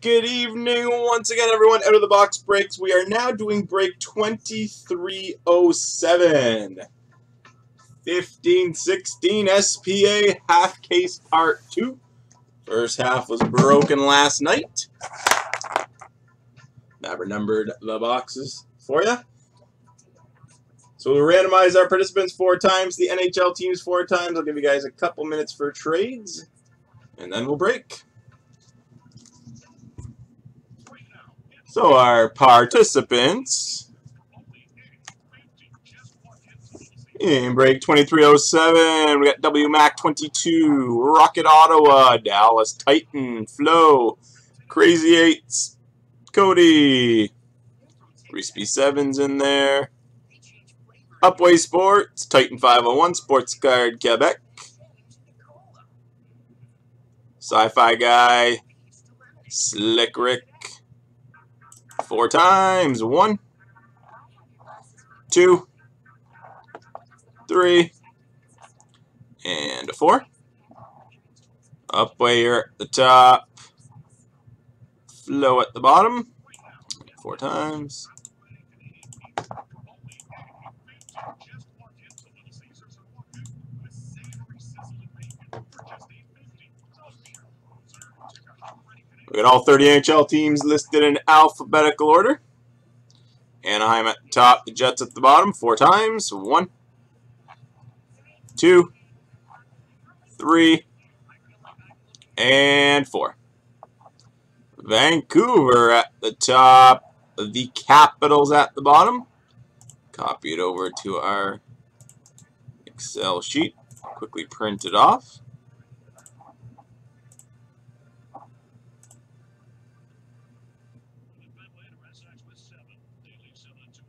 good evening once again, everyone. Out of the box breaks. We are now doing break 2307. 1516 SPA half case part 2. First half was broken last night. Never numbered the boxes for you. So we'll randomize our participants four times, the NHL teams four times. I'll give you guys a couple minutes for trades, and then we'll break. So our participants in break 2307, we got WMAC 22, Rocket Ottawa, Dallas Titan, Flo, Crazy Eights, Cody, Reese B7's in there. Upway Sports, Titan 501, Sports Card Quebec. Sci-Fi Guy, Slick Rick, four times. One, two, three, and a four. Upway here at the top, flow at the bottom, four times. We got all 30 NHL teams listed in alphabetical order. Anaheim at the top, the Jets at the bottom, four times. One, two, three, and four. Vancouver at the top, the Capitals at the bottom. Copy it over to our Excel sheet. Quickly print it off.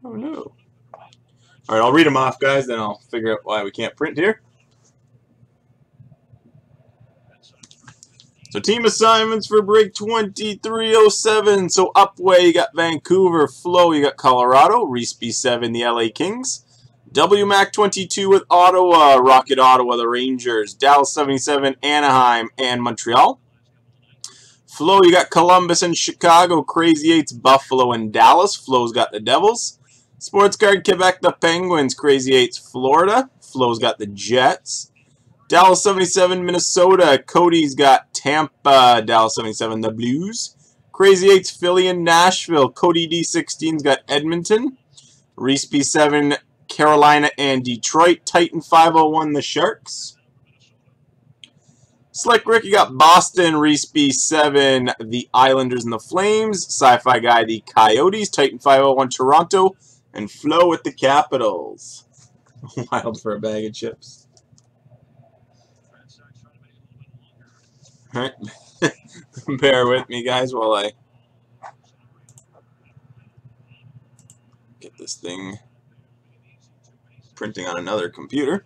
Oh no. Alright, I'll read them off, guys, then I'll figure out why we can't print here. So team assignments for break 2307. So Upway, you got Vancouver. Flow, you got Colorado. Reese B7, the LA Kings. WMAC 22 with Ottawa. Rocket Ottawa, the Rangers. Dallas 77, Anaheim, and Montreal. Flow, you got Columbus and Chicago. Crazy Eights, Buffalo, and Dallas. Flow's got the Devils. Sports Card Quebec, the Penguins. Crazy Eights, Florida. Flo's got the Jets. Dallas 77, Minnesota. Cody's got Tampa. Dallas 77, the Blues. Crazy Eights, Philly and Nashville. Cody D16's got Edmonton. Reese B7, Carolina and Detroit. Titan 501, the Sharks. Slick Rick, you got Boston, Reese B7, the Islanders and the Flames. Sci-Fi Guy, the Coyotes. Titan 501, Toronto and flow with the Capitals. Wild for a bag of chips. Alright. Bear with me, guys, while I get this thing printing on another computer.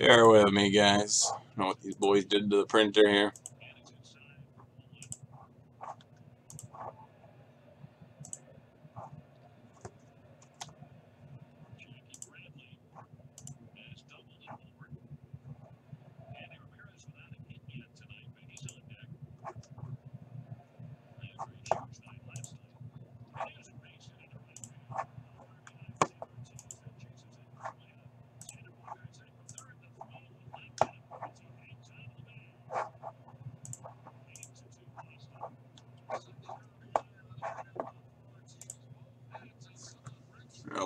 Bear with me, guys. I know what these boys did to the printer here.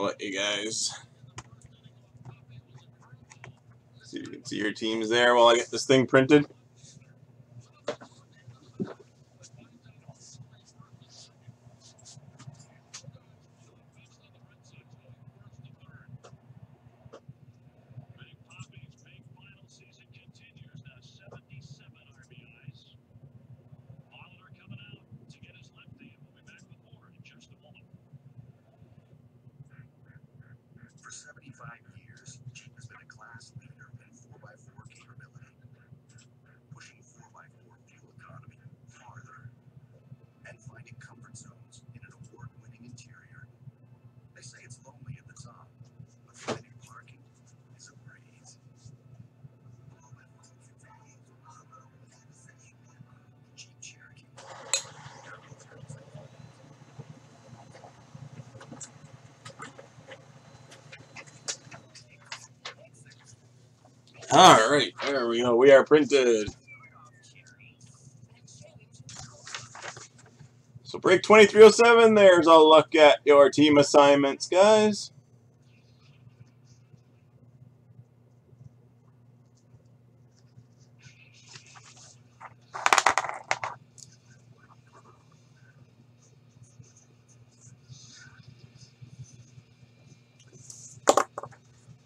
Let you guys see see your teams there while I get this thing printed. All right, there we go. We are printed. So break 2307, there's a look at your team assignments, guys.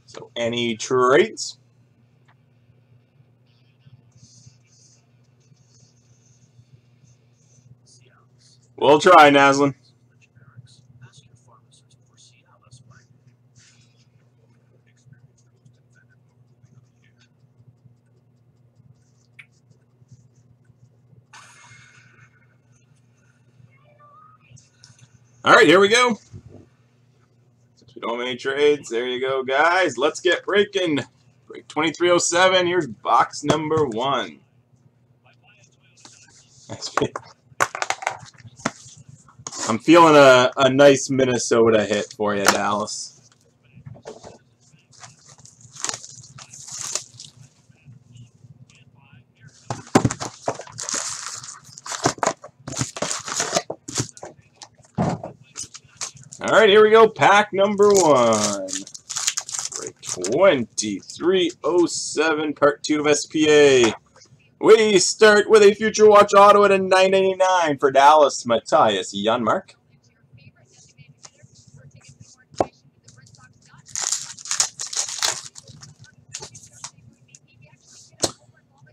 So any trades? We'll try, Naslin. All right, here we go. Since we don't have any trades, there you go, guys. Let's get breaking. Break 2307. Here's box number one. I'm feeling a, a nice Minnesota hit for you, Dallas. All right, here we go. Pack number one. Break 2307, part two of SPA. We start with a Future Watch Auto at a 9.99 for Dallas, Mattias Janmark.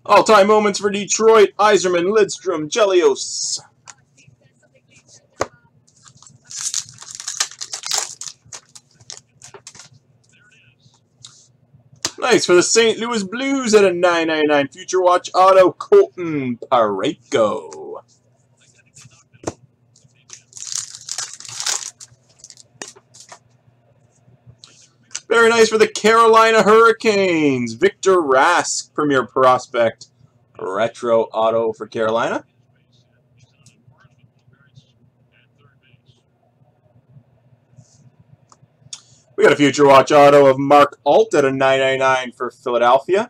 All-time moments for Detroit, Yzerman, Lidstrom, Gelios. Nice for the St. Louis Blues at a 9.99 Future Watch Auto Colton Parayko. Very nice for the Carolina Hurricanes. Victor Rask, Premier Prospect. Retro Auto for Carolina. We got a Future Watch Auto of Mark Alt at a 999 for Philadelphia.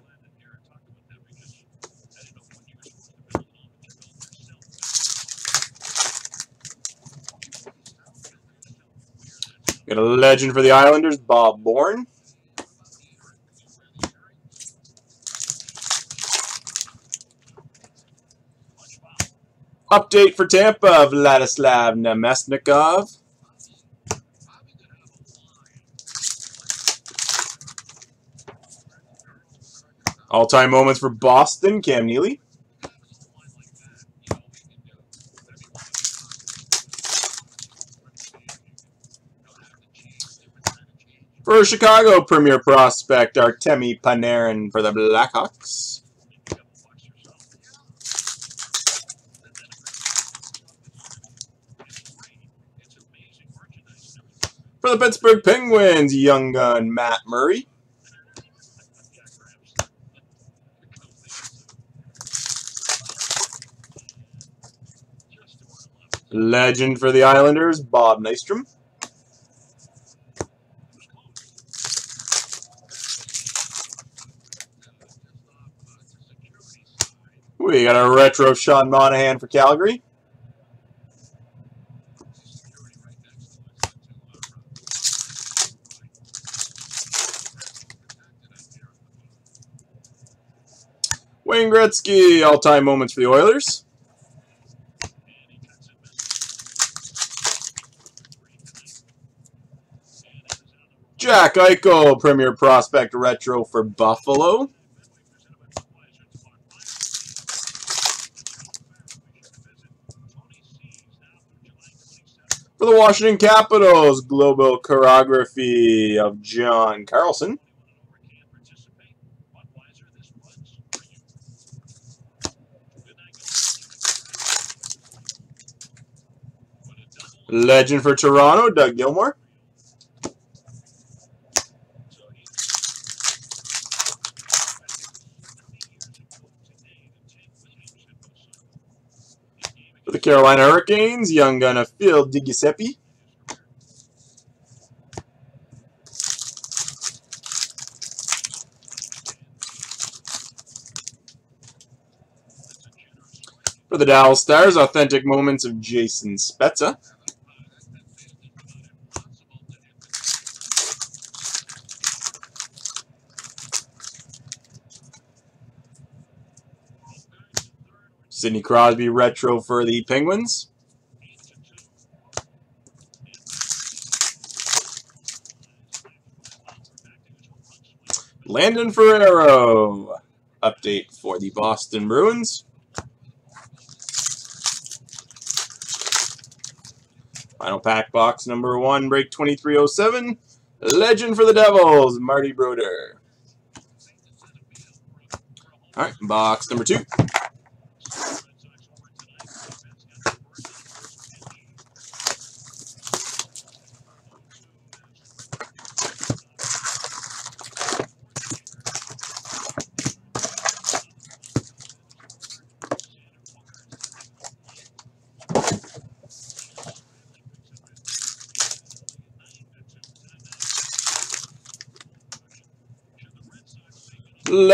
Got a legend for the Islanders, Bob Bourne. Update for Tampa, Vladislav Namestnikov. All-time moments for Boston, Cam Neely. For Chicago, Premier Prospect Artemi Panarin for the Blackhawks. For the Pittsburgh Penguins, young gun Matt Murray. Legend for the Islanders, Bob Nystrom. We got a retro Sean Monahan for Calgary. Wayne Gretzky, all-time moments for the Oilers. Jack Eichel, Premier Prospect Retro for Buffalo. For the Washington Capitals, Global Choreography of John Carlson. Legend for Toronto, Doug Gilmour. Carolina Hurricanes, young gun of Phil DiGiuseppe. For the Dallas Stars, authentic moments of Jason Spezza. Sidney Crosby retro for the Penguins. Landon Ferraro update for the Boston Bruins. Final pack box number one, break 2307. Legend for the Devils, Marty Brodeur. All right, box number two.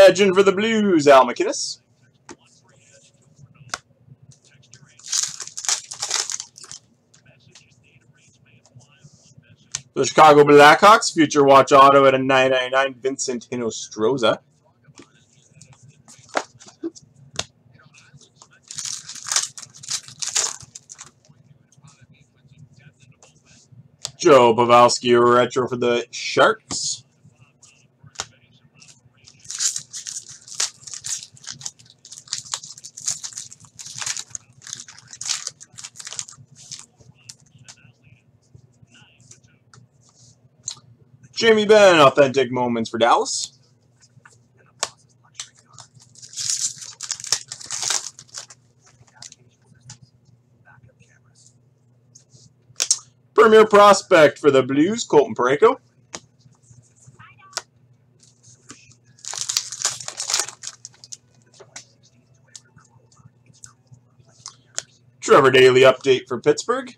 Legend for the Blues, Al MacInnis. The Chicago Blackhawks, Future Watch Auto at a 999, Vincent Hinostroza. Joe Pavelski retro for the Sharks. Jamie Benn, authentic moments for Dallas. Premier prospect for the Blues, Colton Parayko. Trevor Daley update for Pittsburgh.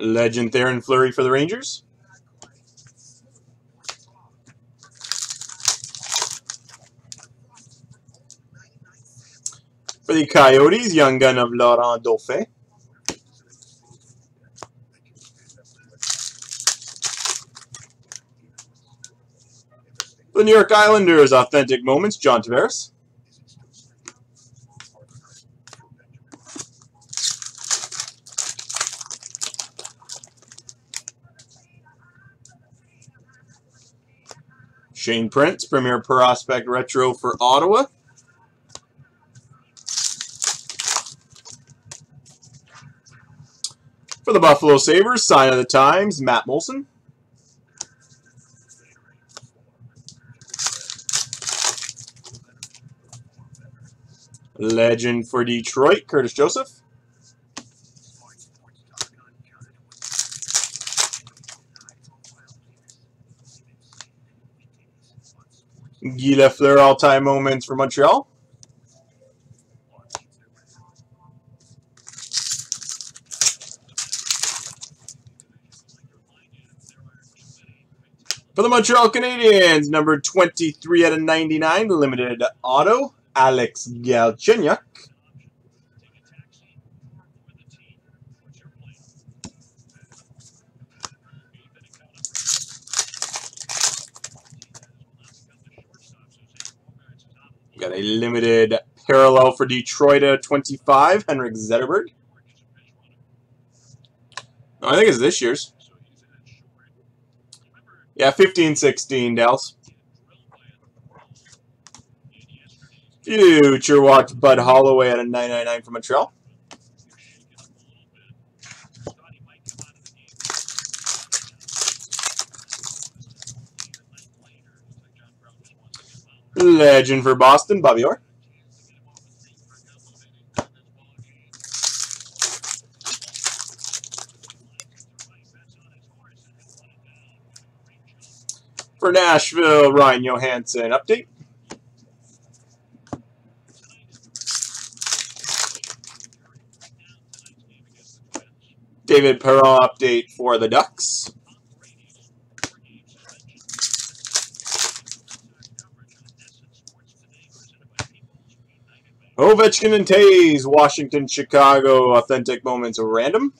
Legend Theoren Fleury for the Rangers. For the Coyotes, young gun of Laurent Dauphin. The New York Islanders, authentic moments, John Tavares. Shane Prince, Premier Prospect Retro for Ottawa. For the Buffalo Sabres, sign of the times, Matt Moulson. Legend for Detroit, Curtis Joseph. Guy Lafleur all-time moments for Montreal. For the Montreal Canadiens, number 23 out of 99, limited auto, Alex Galchenyuk. Got a limited parallel for Detroit at 25, Henrik Zetterberg. Oh, I think it's this year's. Yeah, 15-16, Dallas. Future Watch Bud Holloway at a 999 from Montreal. Legend for Boston, Bobby Orr. For Nashville, Ryan Johansen, update. David Perron update for the Ducks. Ovechkin and Toews, Washington, Chicago, authentic moments random.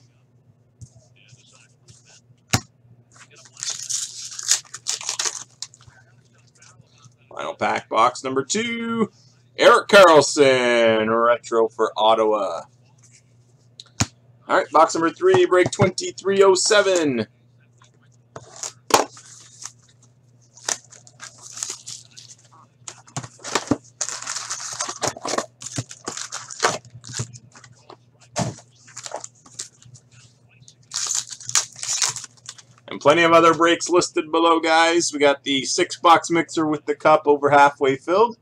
Final pack box number two. Erik Karlsson, retro for Ottawa. All right, box number three, break 2307. Plenty of other breaks listed below, guys. We got the six-box mixer with the cup over halfway filled.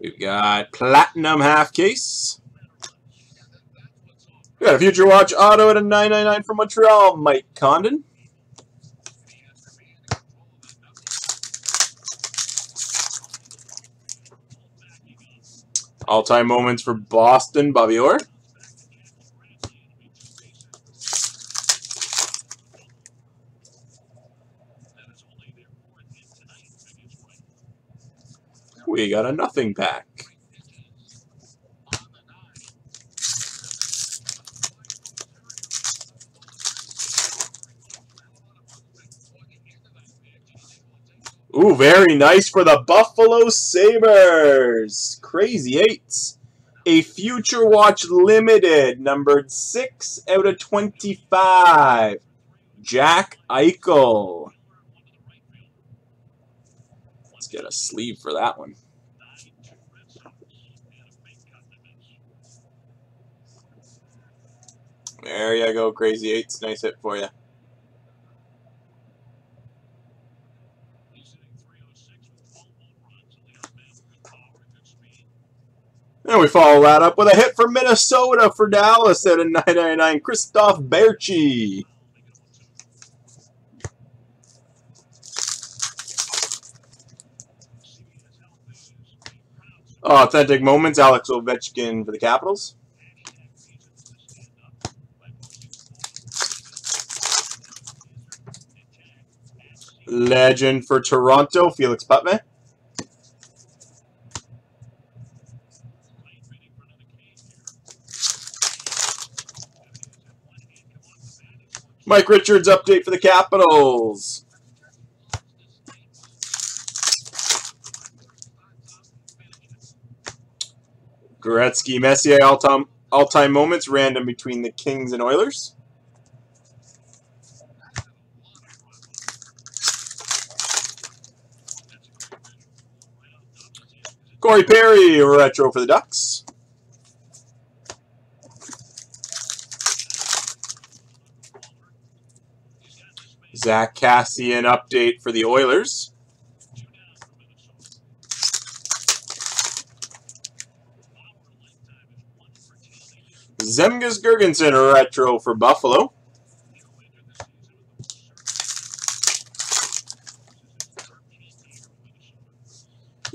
We've got Platinum Half Case. We got a Future Watch Auto at a 999 from Montreal, Mike Condon. All-time moments for Boston, Bobby Orr. We got a nothing pack. Ooh, very nice for the Buffalo Sabres. Crazy eights. A Future Watch Limited, numbered 6 out of 25. Jack Eichel. Let's get a sleeve for that one. There you go, Crazy Eights. Nice hit for you. And we follow that up with a hit for Minnesota for Dallas at a 999, Christoph Bertschy. Authentic moments, Alex Ovechkin for the Capitals. Legend for Toronto, Felix Putman. Mike Richards update for the Capitals. Gretzky, Messier, all-time all-time moments, random between the Kings and Oilers. Corey Perry, retro for the Ducks. Zack Kassian update for the Oilers. Zemgus Girgensons retro for Buffalo.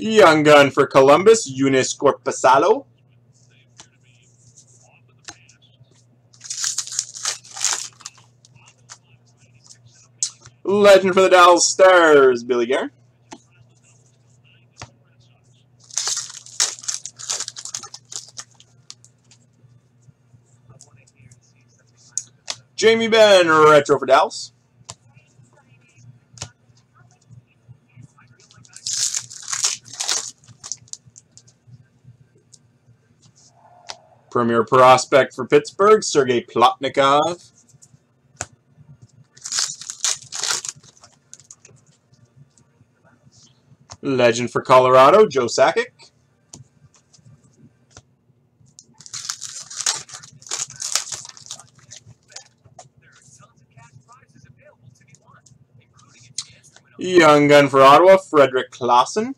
Young gun for Columbus, Joonas Korpisalo. Legend for the Dallas Stars, Billy Guerin. Jamie Benn, retro for Dallas. Premier prospect for Pittsburgh, Sergei Plotnikov. Legend for Colorado, Joe Sakic. Young gun for Ottawa, Fredrik Claesson.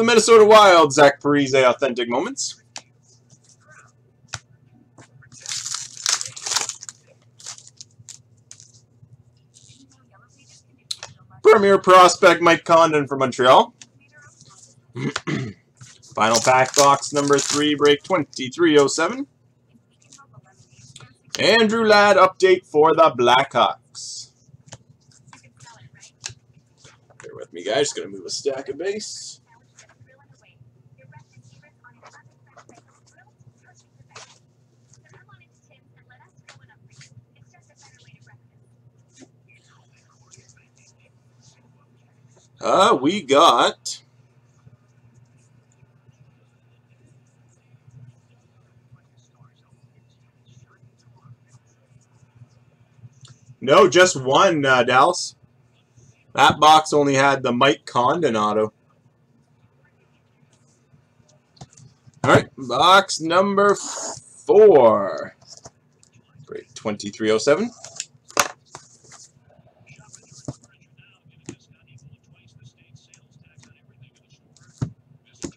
The Minnesota Wild, Zach Parise, Authentic Moments. Premier Prospect, Mike Condon for Montreal. Final pack box number three, break 2307. Andrew Ladd update for the Blackhawks. Bear with me, guys. Just going to move a stack of base. Uh, we got No, just one, uh, Dallas. That box only had the Mike Condon auto. All right, box number four. Break 2307.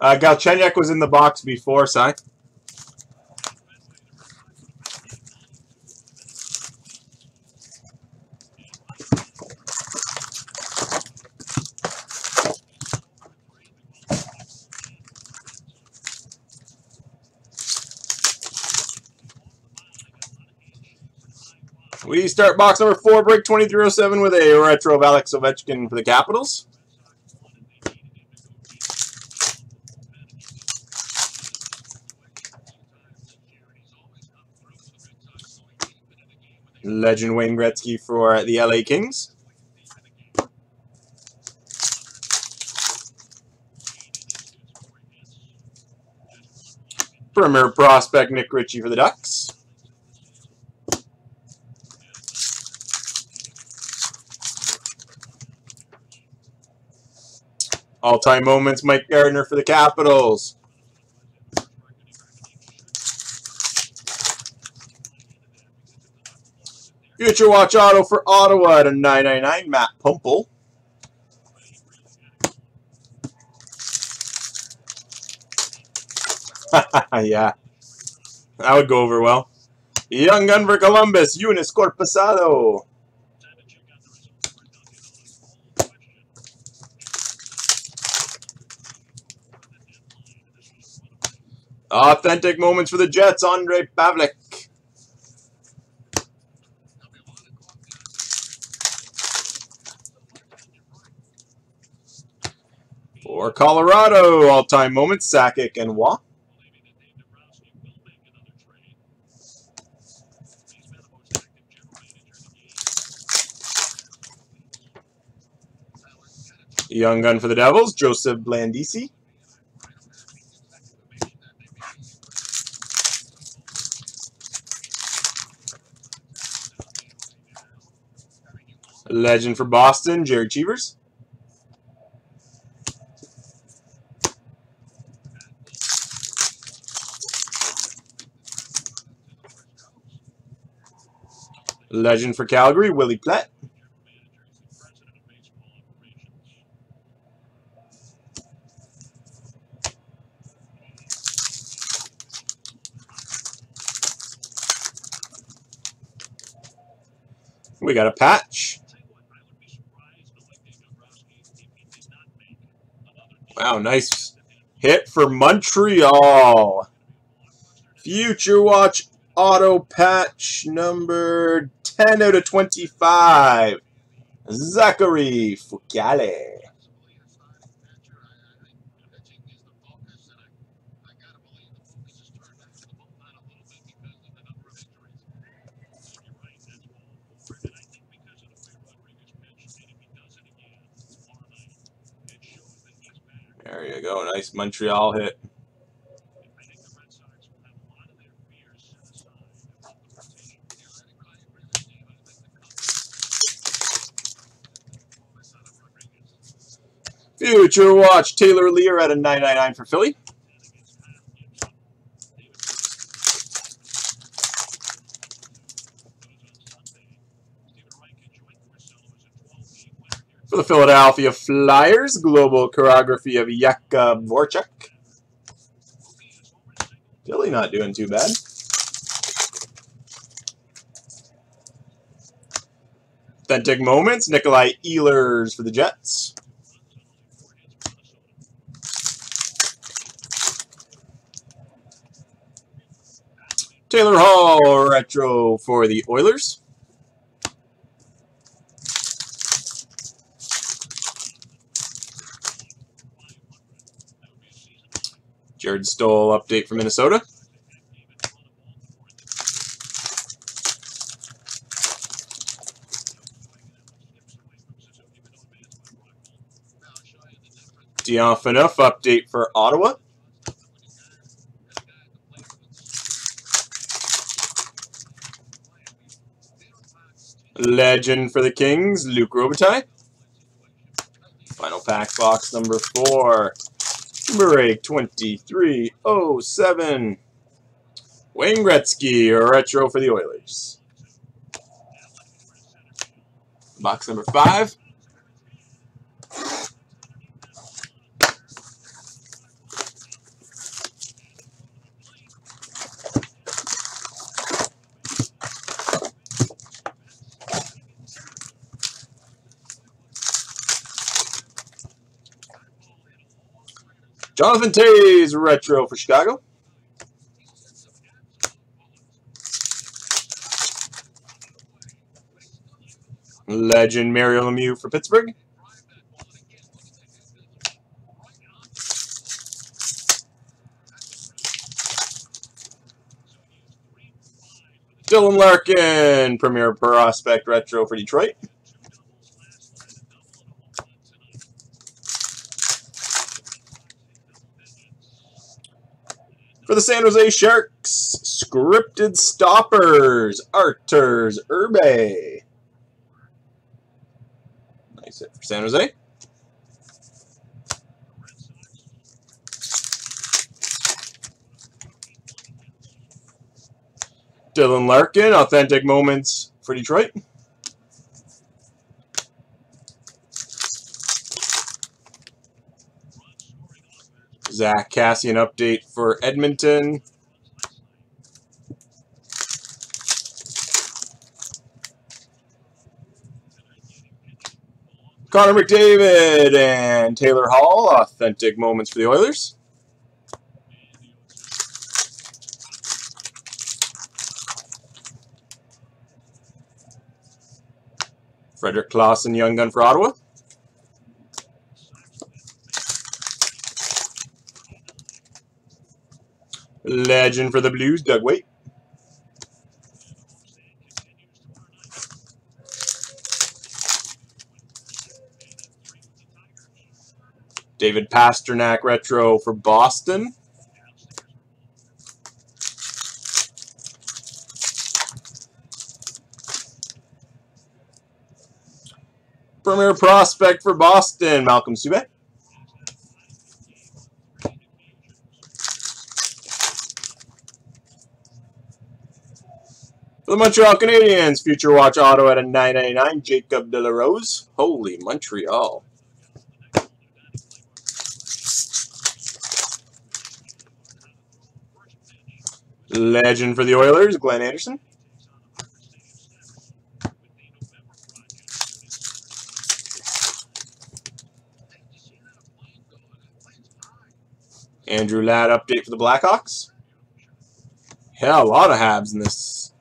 Uh, Galchenyuk was in the box before, Si. We start box number four, break 2307 with a retro of Alex Ovechkin for the Capitals. Legend Wayne Gretzky for the LA Kings. Premier prospect Nick Ritchie for the Ducks. All-time moments, Mike Gartner for the Capitals. Future Watch Auto for Ottawa at a 999, Matt Puempel. yeah, that would go over well. Young Gun for Columbus, Joonas Korpisalo. Authentic moments for the Jets, Andre Pavelec. For Colorado, all-time moments, Sakic and Waugh. Young gun for the Devils, Joseph Blandisi. Legend for Boston, Gerry Cheevers. Legend for Calgary, Willie Plett. We got a patch. Wow, nice hit for Montreal. Future Watch auto patch number 10 out of 25. Zachary Fucale. There you go. Nice Montreal hit. Future Watch, Taylor Leier at a 999 for Philly. For the Philadelphia Flyers, global choreography of Jakub Voracek. Philly not doing too bad. Authentic Moments, Nikolaj Ehlers for the Jets. Taylor Hall, retro for the Oilers. Jarret Stoll update for Minnesota. Dion Phaneuf update for Ottawa. Legend for the Kings, Luc Robitaille. Final pack box number four. Break 2307. Wayne Gretzky, retro for the Oilers. Box number five. Jonathan Toews, retro for Chicago. Legend Mario Lemieux for Pittsburgh. Dylan Larkin, Premier Prospect Retro for Detroit. For the San Jose Sharks, scripted stoppers, Arturs Irbe. Nice hit for San Jose. Dylan Larkin, authentic moments for Detroit. Zack Kassian update for Edmonton. Connor McDavid and Taylor Hall, authentic moments for the Oilers. Frederick Claesson, Young Gun for Ottawa. Legend for the Blues, Doug Weight. David Pastrnak retro for Boston. Premier prospect for Boston, Malcolm Subban. The Montreal Canadiens, Future Watch Auto at a 999, Jacob De La Rose. Holy Montreal. Legend for the Oilers, Glenn Anderson. Andrew Ladd update for the Blackhawks. Hell, a lot of Habs in this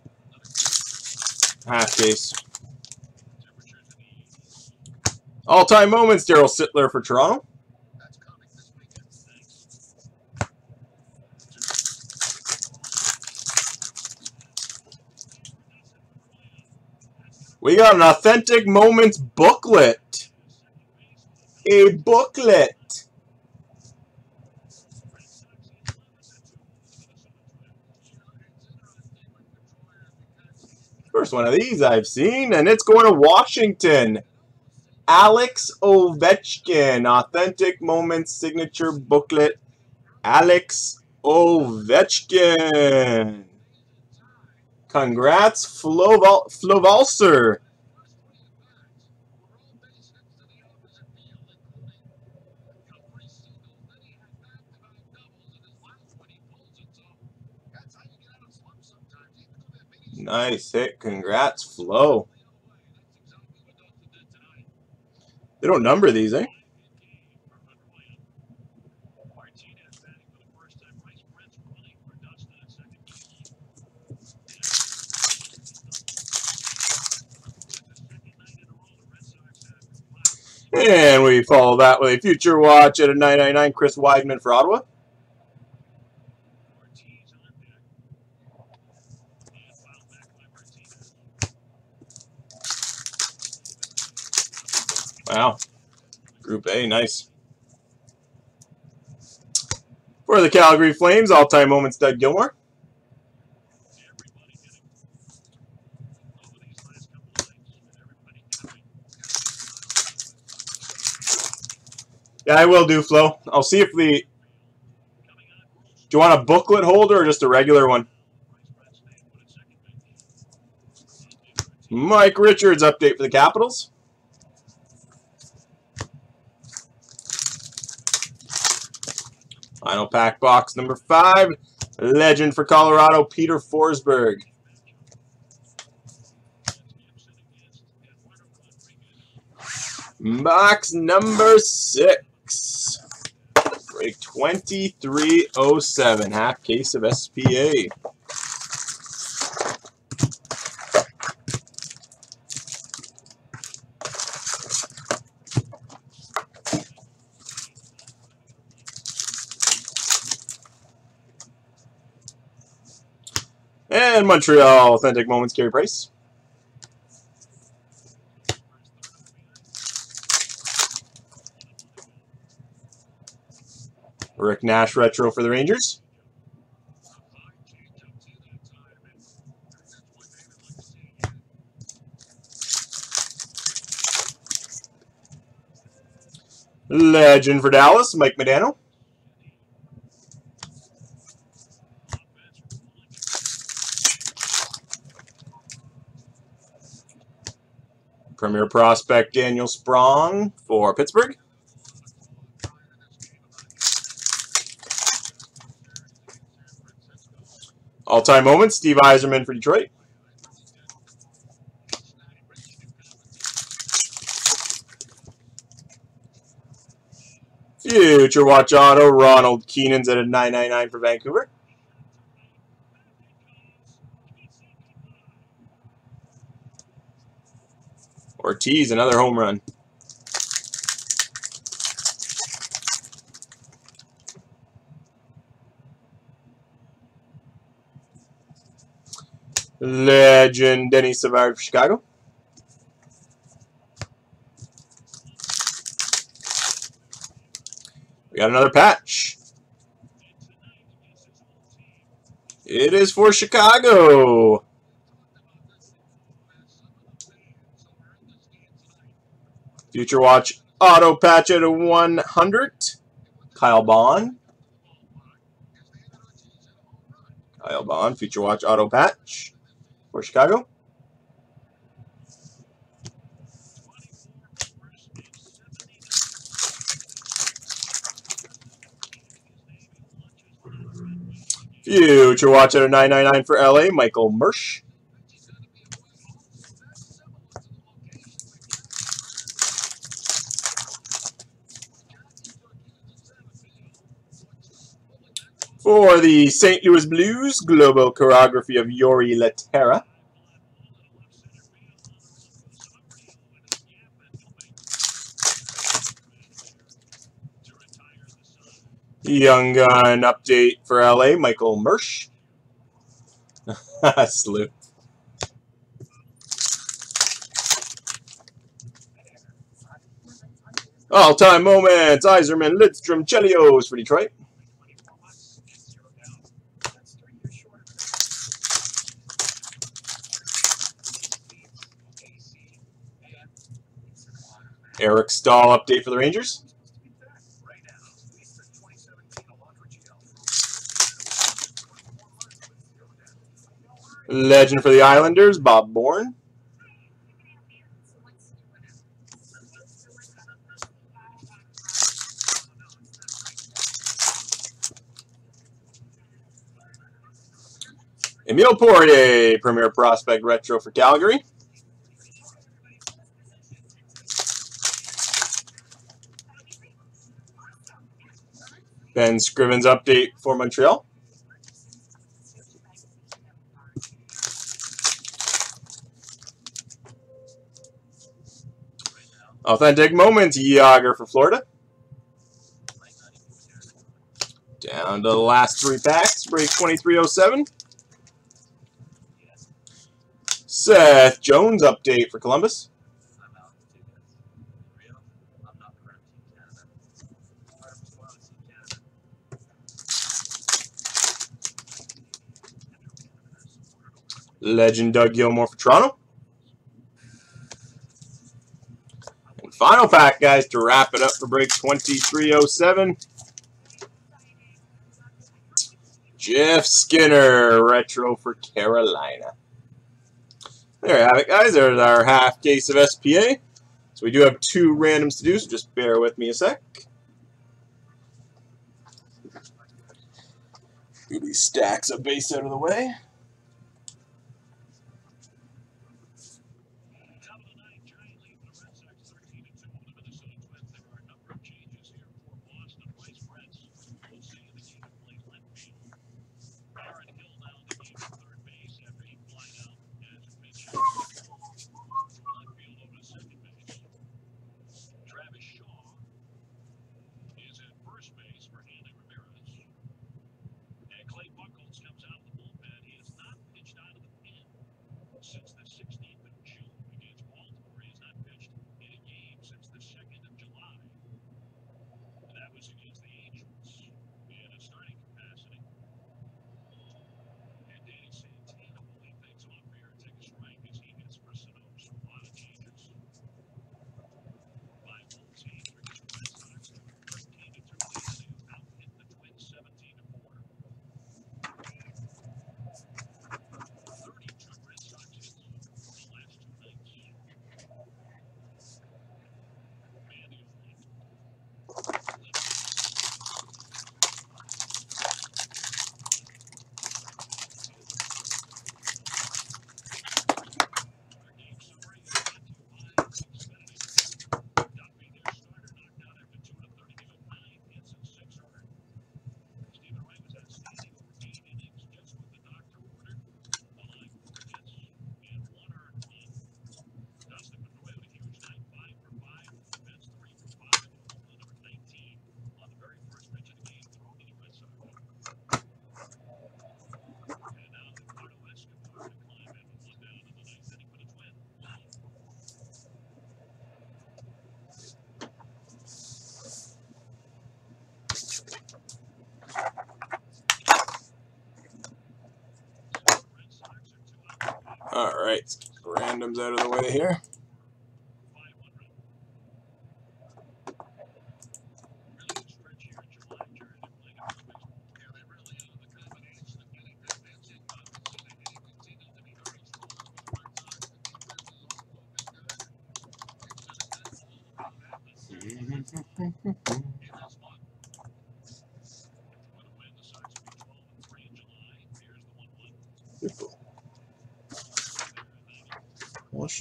Ah, half case. All-time moments, Daryl Sittler for Toronto. We got an authentic moments booklet. A booklet. First one of these I've seen, and it's going to Washington. Alex Ovechkin, Authentic Moments Signature Booklet. Alex Ovechkin. Congrats, Flo, Nice hit. Congrats, Flo. They don't number these, eh? And we follow that with a future watch at a 999 Chris Wideman for Ottawa. Wow. Group A, nice. For the Calgary Flames, all-time moments, Doug Gilmour. Yeah, I will do, Flo. I'll see if the... Do you want a booklet holder or just a regular one? Mike Richards update for the Capitals. Final pack box number five. Legend for Colorado, Peter Forsberg. Box number six. Break 2307. Half case of SPA. And Montreal Authentic Moments, Carey Price. Rick Nash retro for the Rangers. Legend for Dallas, Mike Modano. Premier prospect Daniel Sprong for Pittsburgh. All-time moments, Steve Yzerman for Detroit. Future Watch Auto, Ronald Kenins at a 999 for Vancouver. Ortiz, another home run. Legend Denis Savard for Chicago. We got another patch. It is for Chicago. Future Watch auto patch at a 100. Kyle Baun. Kyle Baun, Future Watch auto patch. for Chicago. Future Watch out of 999 for LA, Michael Mersch. For the St. Louis Blues, global choreography of Jori Lehtera. Young Gun update for LA, Michael Mersch. Slew. All-time moments, Yzerman, Lidstrom, Chelios for Detroit. Eric Staal update for the Rangers. Legend for the Islanders, Bob Bourne. Emil Poirier, Premier Prospect Retro for Calgary. Ben Scrivens update for Montreal. Authentic Moments, Jagr for Florida. Down to the last three packs, break 2307. Seth Jones update for Columbus. Legend Doug Gilmour for Toronto. And final pack, guys, to wrap it up for break 2307. Jeff Skinner, retro for Carolina. There you have it, guys. There's our half case of SPA. So we do have two randoms to do, so just bear with me a sec. Get these stacks of base out of the way. All right, randoms out of the way here.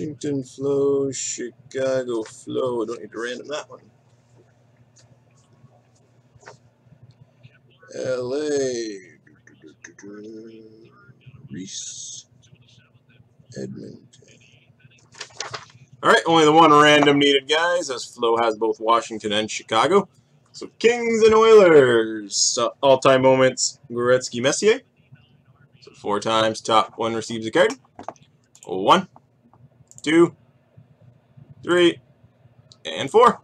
Washington Flo, Chicago Flo. I don't need to random that one. LA. Reese. Edmonton. Alright, only the one random needed, guys, as Flo has both Washington and Chicago. So Kings and Oilers. All-time moments, Gretzky Messier. So four times, top one receives a card. One two, three, and four.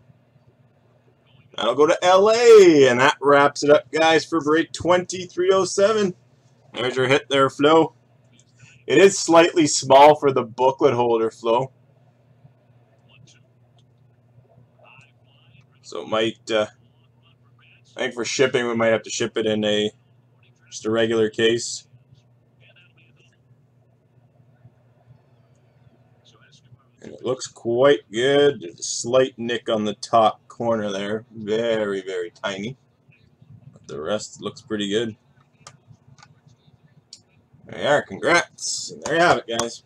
That'll go to LA, and that wraps it up, guys, for break 2307. There's your hit there, Flo. It is slightly small for the booklet holder, Flo. So it might, uh, I think for shipping, we might have to ship it in a, just a regular case. It looks quite good. There's a slight nick on the top corner there. Very, very tiny. But the rest looks pretty good. There you are. Congrats. And there you have it, guys.